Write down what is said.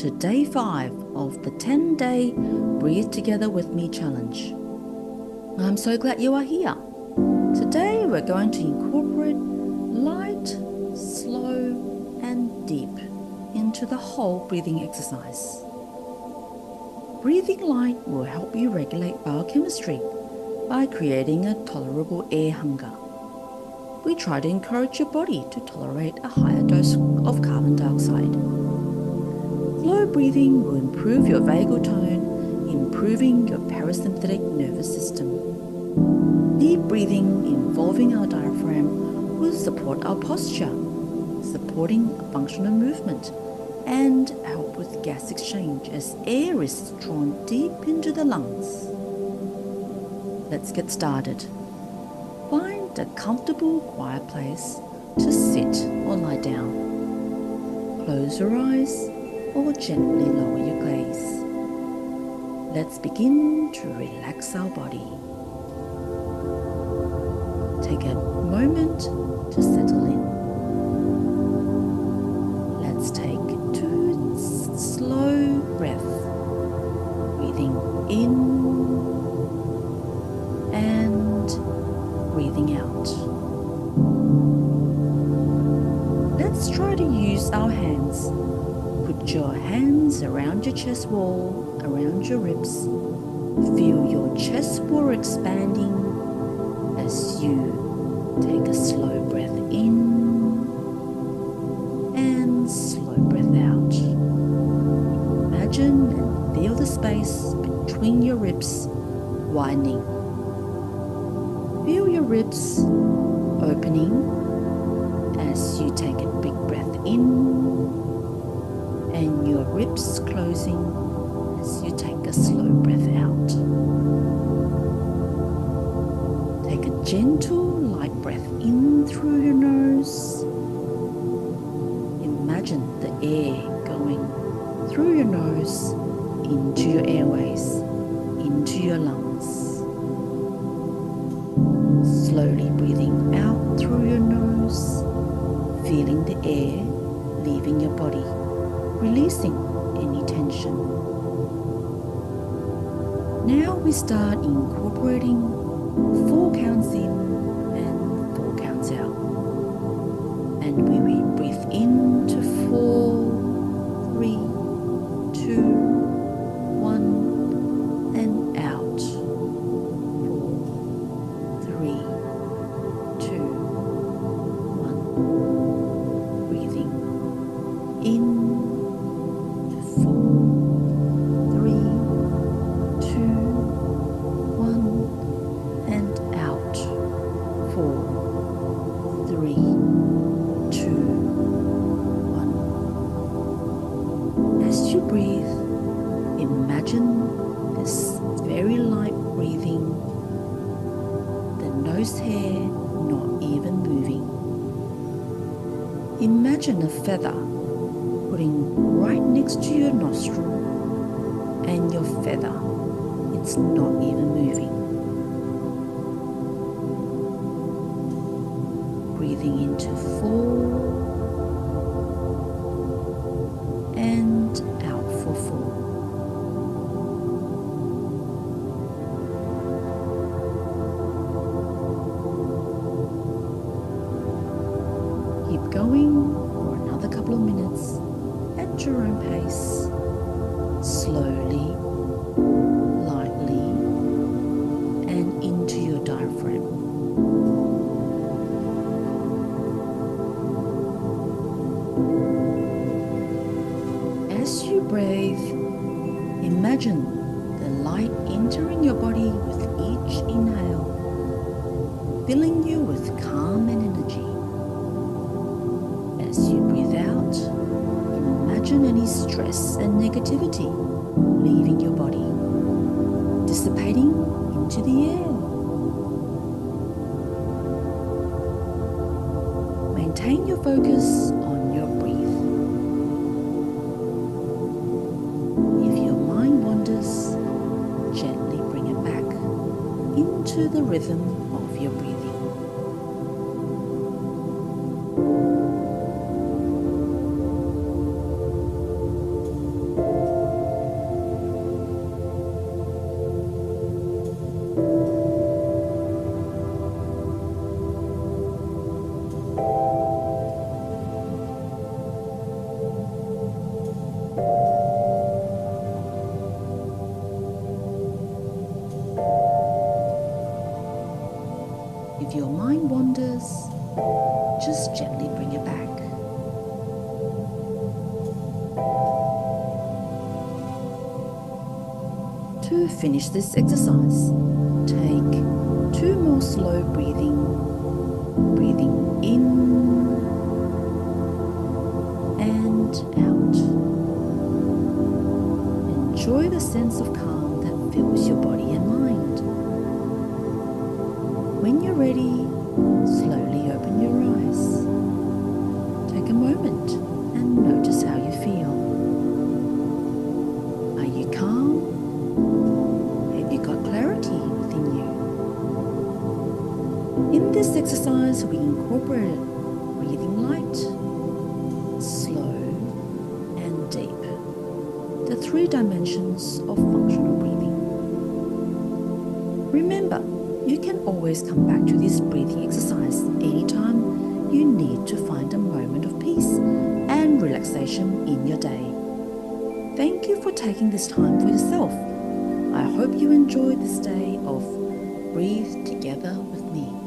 to day 5 of the 10 day Breathe Together with Me challenge. I'm so glad you are here. Today we're going to incorporate light, slow, and deep into the whole breathing exercise. Breathing light will help you regulate biochemistry by creating a tolerable air hunger. We try to encourage your body to tolerate a higher dose of carbon dioxide. Breathing will improve your vagal tone, improving your parasympathetic nervous system. Deep breathing involving our diaphragm will support our posture, supporting functional movement, and help with gas exchange as air is drawn deep into the lungs. Let's get started. Find a comfortable, quiet place to sit or lie down. Close your eyes or gently lower your gaze. Let's begin to relax our body. Take a moment to settle in. Let's take two slow breaths, breathing in and breathing out. Let's try to use our hands. Put your hands around your chest wall, around your ribs. Feel your chest wall expanding as you take a slow breath in and slow breath out. Imagine and feel the space between your ribs widening. Feel your ribs opening as you take a big breath in and your ribs closing as you take a slow breath out. Take a gentle, light breath in through your nose. Imagine the air going through your nose into your airways, into your lungs. Slowly breathing out through your nose, feeling the air leaving your body, releasing any tension. Now we start incorporating four counts in and four counts out. And we breathe in to four, Imagine a feather putting right next to your nostril and your feather, it's not even moving. Breathing into four going for another couple of minutes at your own pace, slowly, lightly, and into your diaphragm. As you breathe, imagine the light entering your body with each inhale, filling you negativity leaving your body, dissipating into the air. Maintain your focus on your breath. If your mind wanders, gently bring it back into the rhythm of your breathing. If your mind wanders, just gently bring it back. To finish this exercise, take two more slow breathing, breathing in and out. Enjoy the sense of ready, slowly open your eyes. Take a moment and notice how you feel. Are you calm? Have you got clarity within you? In this exercise, we incorporated breathing light, slow, and deep, the three dimensions of breathing. Remember, you can always come back to this breathing exercise anytime you need to find a moment of peace and relaxation in your day. Thank you for taking this time for yourself. I hope you enjoyed this day of Breathe Together with me.